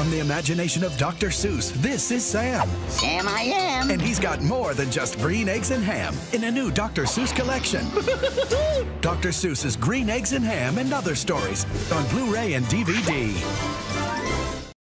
From the imagination of Dr. Seuss, this is Sam. Sam I am. And he's got more than just green eggs and ham in a new Dr. Seuss collection. Dr. Seuss's Green Eggs and Ham and Other Stories on Blu ray and DVD.